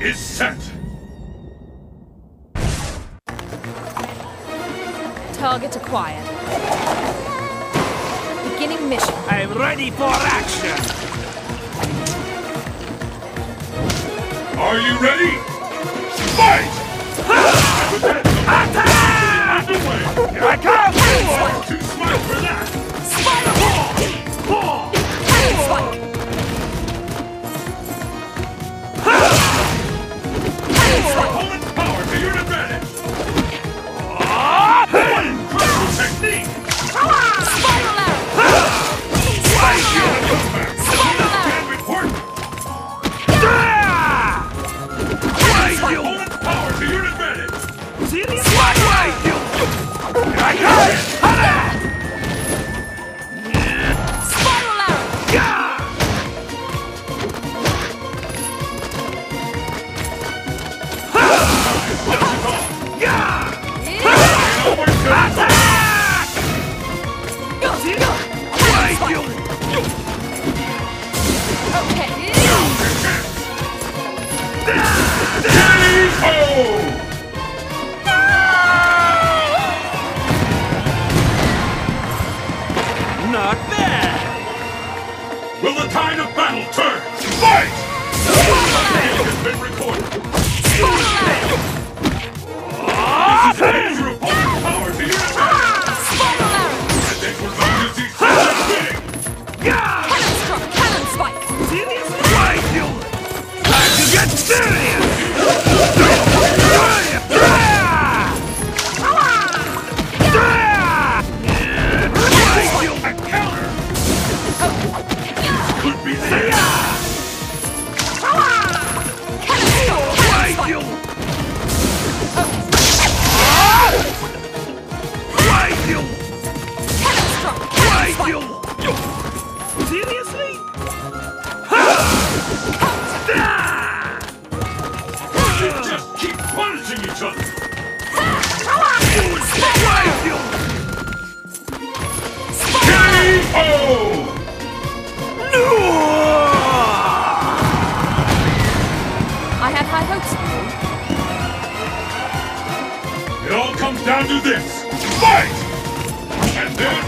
is set. Target acquired. Beginning mission. I'm ready for action! Are you ready? Fight! Not bad! Will the tide of battle turn? Fight! It has been recorded. Use your opponent's power to your advantage! Spiral arrow! I think we're going to see something big! Yeah! Cannon struck! Cannon spike! Serious? Why you? Time to get serious! I had high hopes of you. It all comes down to this! Fight! And there's